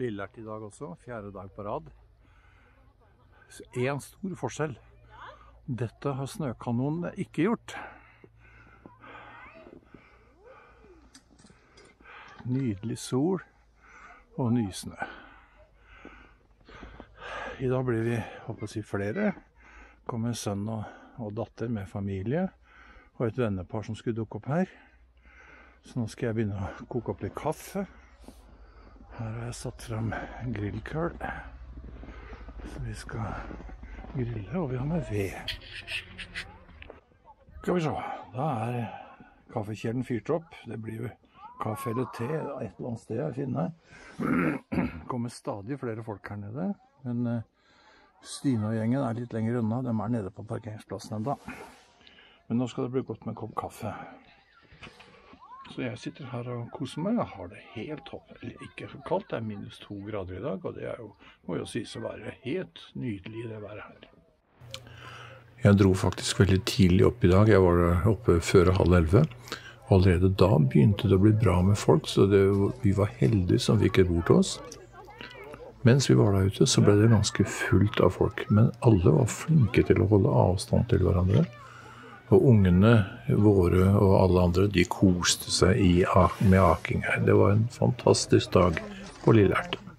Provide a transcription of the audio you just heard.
Lillert i dag også. Fjerde dag på rad. Én stor forskjell. Dette har snøkanonen ikke gjort. Nydelig sol og nysnø. I dag blir vi håper å si, flere. Kommer sønn og, og datter med familie og et vennepar som skulle dukke opp her. Så nå skal jeg begynne å koke opp litt kaffe. Her har jeg satt fram grillkøl. Så vi skal grille, og vi har med ved. Skal vi se. Da er kaffekjelen fyrt opp. Det blir jo kaffe eller te et eller annet sted jeg finner. Det kommer stadig flere folk her nede. Men eh, Stine og gjengen er litt lenger unna. De er nede på parkeringsplassen ennå. Men nå skal det bli godt med en kopp kaffe. Så jeg sitter her og koser meg. Jeg har det helt topp. Eller ikke kaldt, det er minus to grader i dag. Og det er jo, må jo sies å være helt nydelig, det været her. Jeg dro faktisk veldig tidlig opp i dag. Jeg var oppe før halv elleve. Allerede da begynte det å bli bra med folk, så det, vi var heldige som fikk et bord til oss. Mens vi var der ute, så ble det ganske fullt av folk. Men alle var flinke til å holde avstand til hverandre. Og ungene våre og alle andre, de koste seg i, med aking her. Det var en fantastisk dag på Lilleerten.